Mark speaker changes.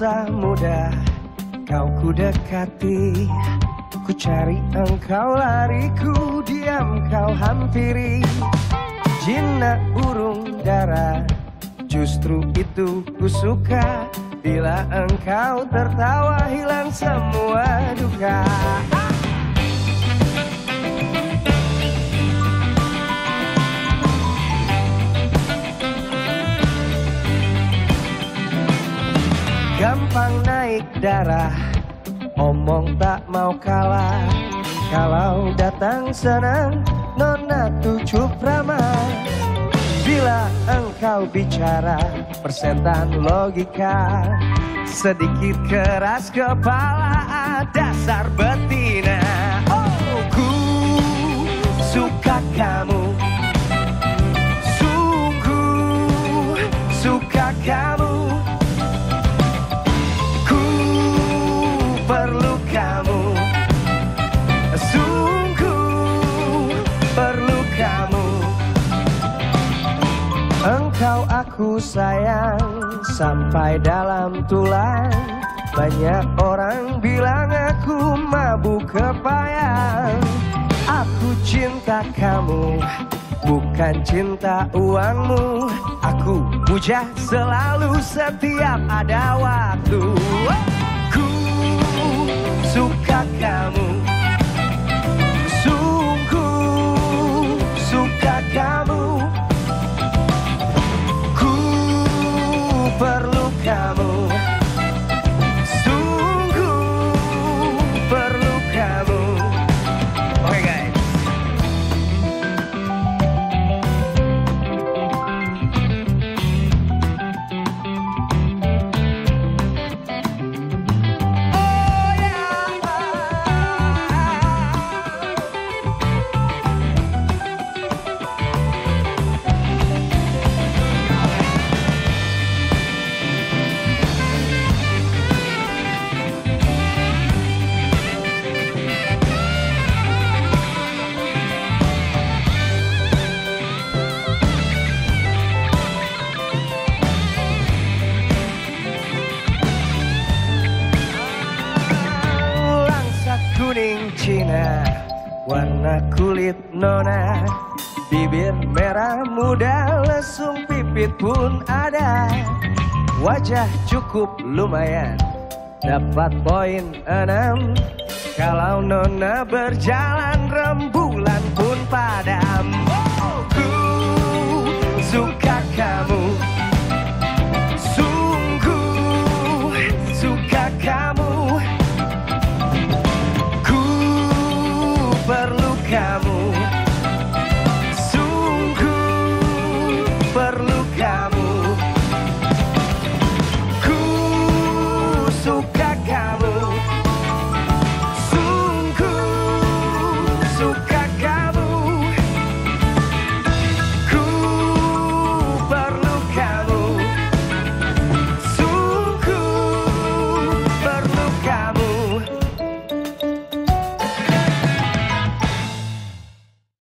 Speaker 1: Susah mudah kau ku dekati Ku cari engkau lariku diam kau hampiri. Jinak burung dara Justru itu ku suka. Bila engkau tertawa hilang semua naik darah. Omong tak mau kalah. Kalau datang senang Nona tujuh ramah Bila engkau bicara Persentan logika. Sedikit keras kepala Dasar betina. Oh ku suka kamu aku sayang Sampai dalam tulang. Banyak orang bilang aku mabuk kepayang Aku cinta kamu Bukan cinta uangmu. Aku puja selalu setiap ada waktu Cina Warna kulit nona Bibir merah muda Lesung pipit pun ada. Wajah cukup lumayan Dapat poin enam. Kalau nona berjalan Rembulan pun padam